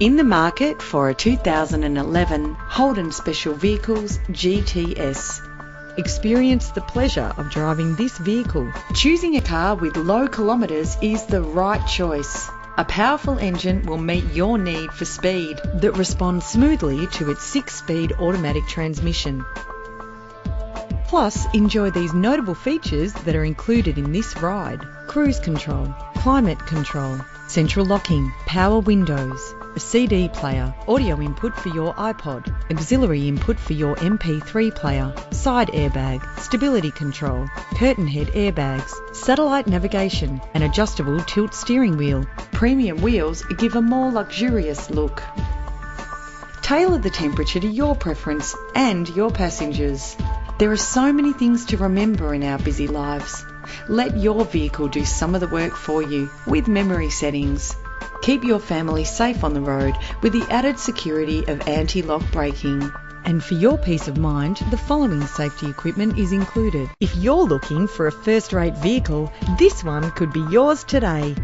In the market for a 2011 Holden Special Vehicles GTS. Experience the pleasure of driving this vehicle. Choosing a car with low kilometres is the right choice. A powerful engine will meet your need for speed. that responds smoothly to its six-speed automatic transmission. Plus, enjoy these notable features that are included in this ride. Cruise control, climate control, central locking, power windows, a CD player, audio input for your iPod, auxiliary input for your MP3 player, side airbag, stability control, curtain head airbags, satellite navigation, and adjustable tilt steering wheel. Premium wheels give a more luxurious look. Tailor the temperature to your preference and your passengers. There are so many things to remember in our busy lives. Let your vehicle do some of the work for you with memory settings. Keep your family safe on the road with the added security of anti-lock braking. And for your peace of mind, the following safety equipment is included. If you're looking for a first rate vehicle, this one could be yours today.